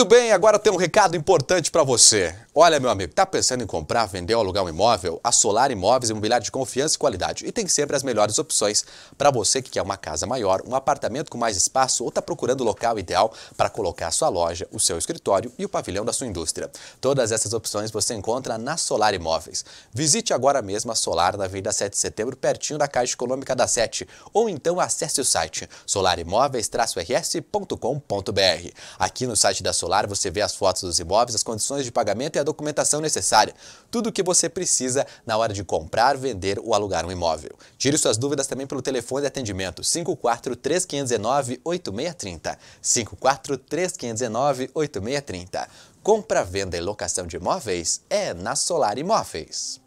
Muito bem, agora tem um recado importante para você. Olha, meu amigo, tá pensando em comprar, vender ou alugar um imóvel? A Solar Imóveis é imobiliário de confiança e qualidade e tem sempre as melhores opções para você que quer uma casa maior, um apartamento com mais espaço ou está procurando o local ideal para colocar sua loja, o seu escritório e o pavilhão da sua indústria. Todas essas opções você encontra na Solar Imóveis. Visite agora mesmo a Solar na Avenida 7 de Setembro, pertinho da Caixa Econômica da Sete, ou então acesse o site solarimóveis-rs.com.br. Aqui no site da Solar você vê as fotos dos imóveis, as condições de pagamento e a documentação necessária. Tudo o que você precisa na hora de comprar, vender ou alugar um imóvel. Tire suas dúvidas também pelo telefone de atendimento 54 3519 8630. 54 3519 8630. Compra, venda e locação de imóveis é na Solar Imóveis.